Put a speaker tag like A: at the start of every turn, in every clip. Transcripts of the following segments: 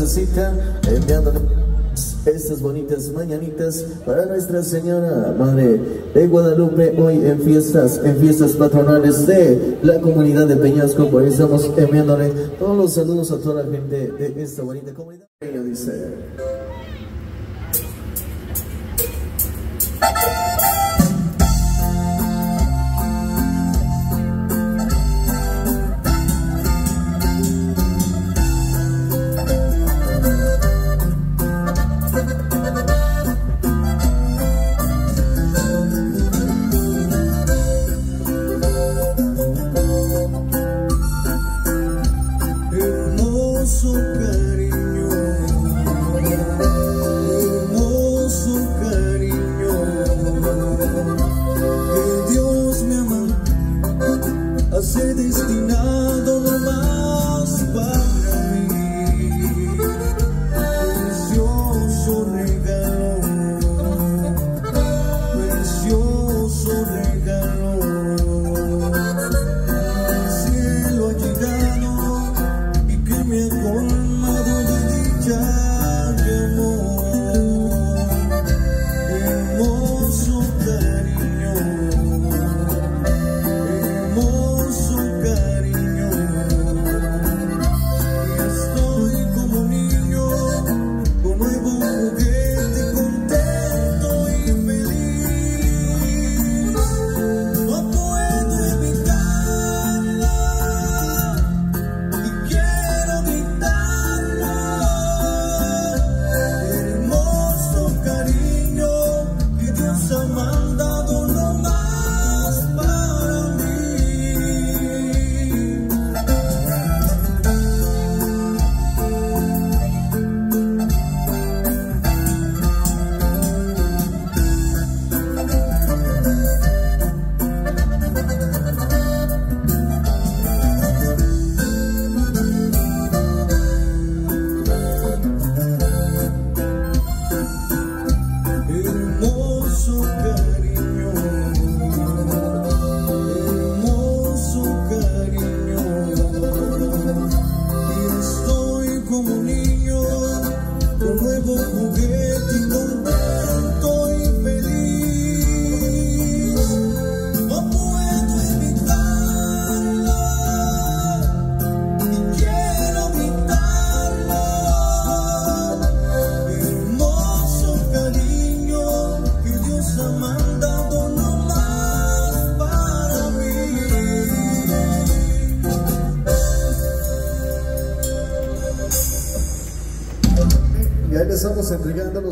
A: necesita, enviándole estas bonitas mañanitas para Nuestra Señora Madre de Guadalupe hoy en fiestas, en fiestas patronales de la comunidad de Peñasco, por eso estamos enviándole todos los saludos a toda la gente de esta bonita comunidad. dice.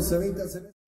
A: cerveza, 20
B: cerveza.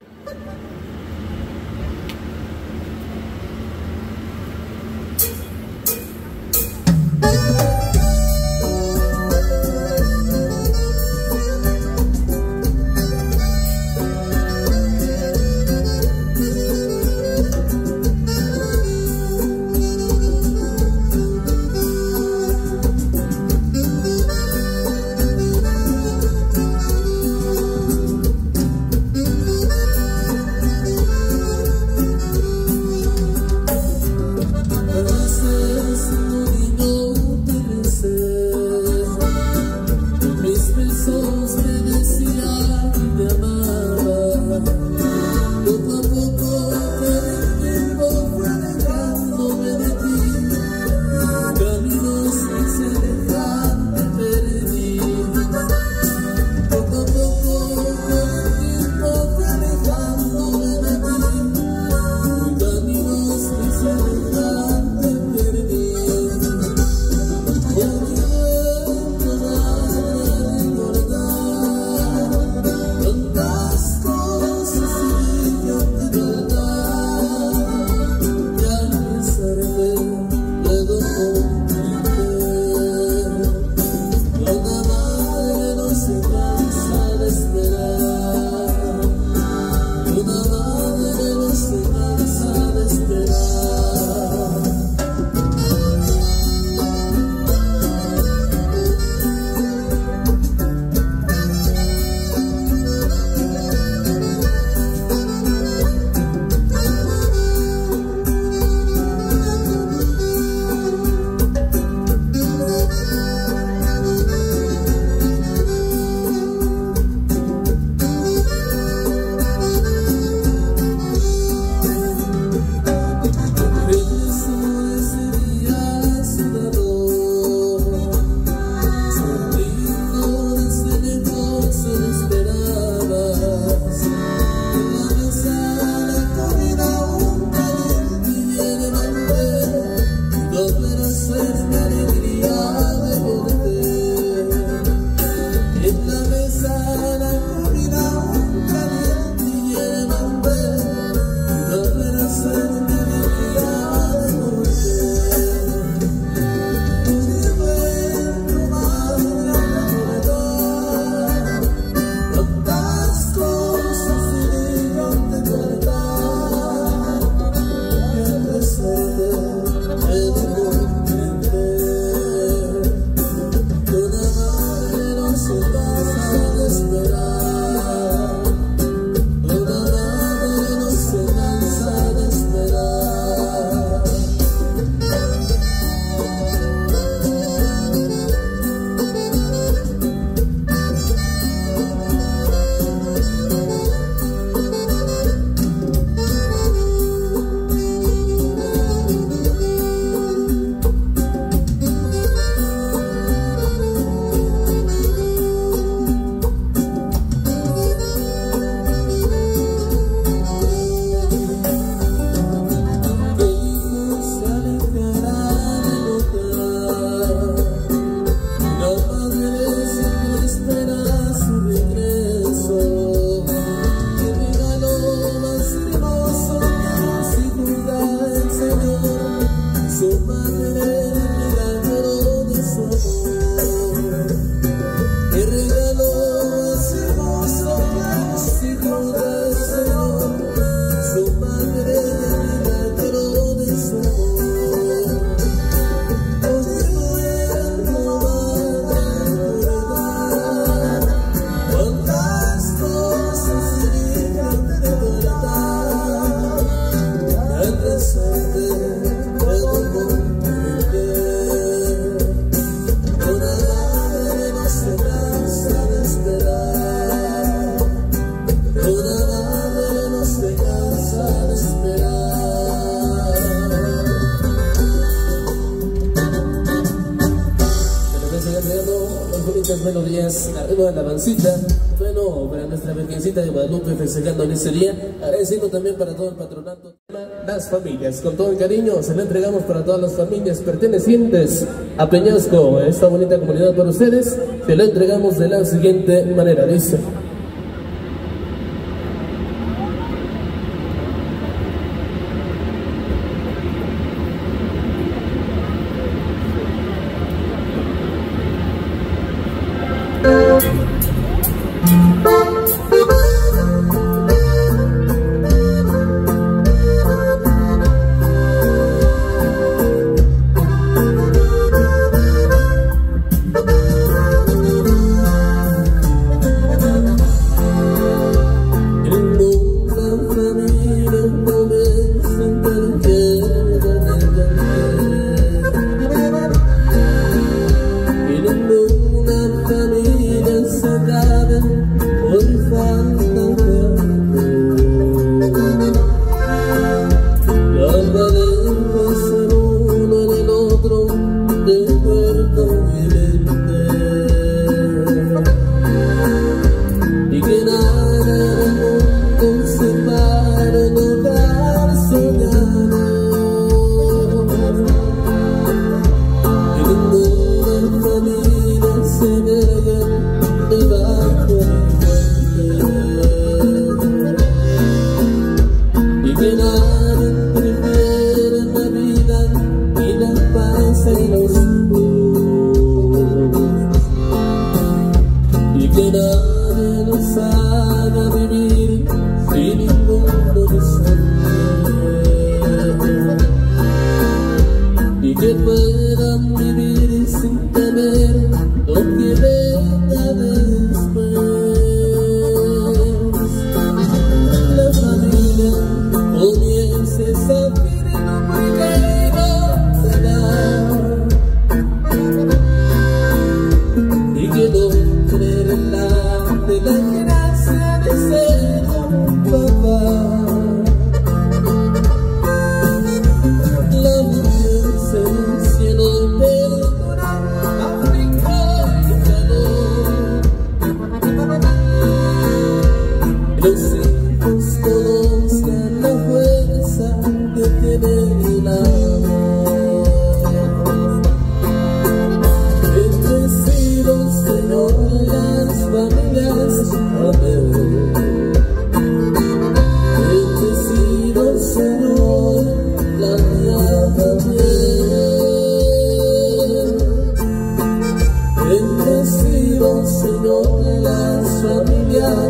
C: Bueno, para nuestra Virgencita de Guadalupe festejando en día, agradeciendo también para todo el patronato, las familias. Con todo el cariño se lo entregamos para todas las familias pertenecientes a Peñasco, esta bonita comunidad para ustedes. Se lo entregamos de la siguiente manera, dice.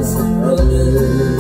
B: Se va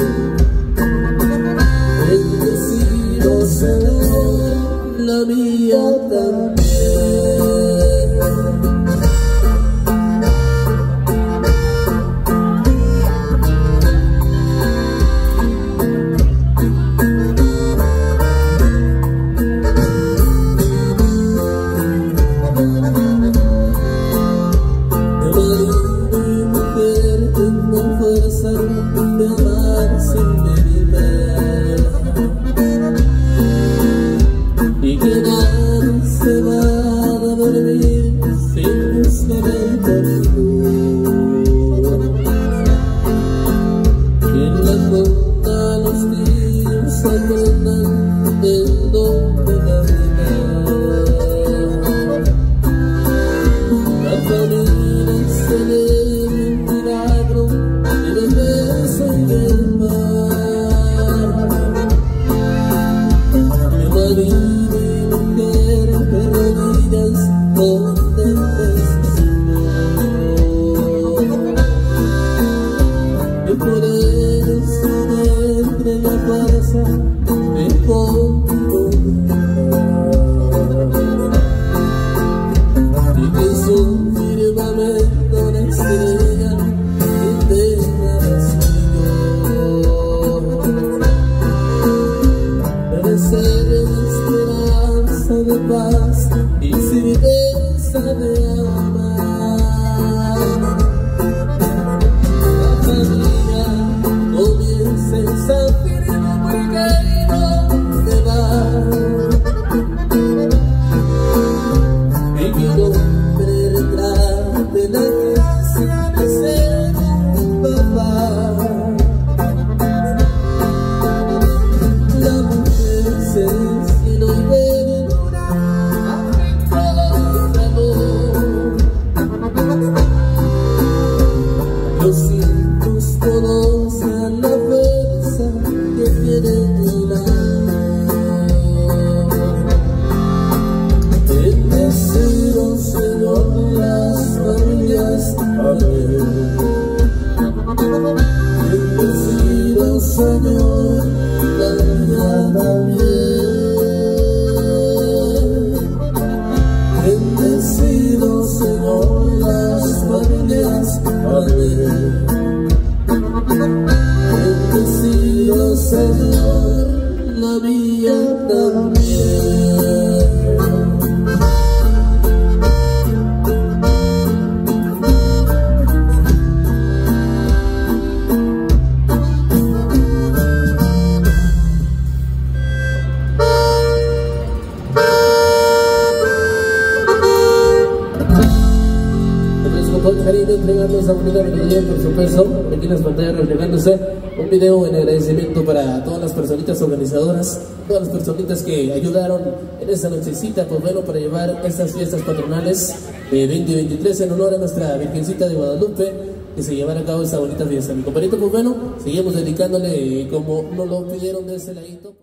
C: you. Oh. Entregando esa bonita melodía, por supuesto, aquí en las pantallas reflejándose un video en agradecimiento para todas las personitas organizadoras, todas las personitas que ayudaron en esta nochecita, pues bueno, para llevar estas fiestas patronales de 2023 en honor a nuestra Virgencita de Guadalupe, que se llevara a cabo esta bonita fiesta. Mi compañero, pues bueno, seguimos dedicándole como nos lo pidieron de este ladito.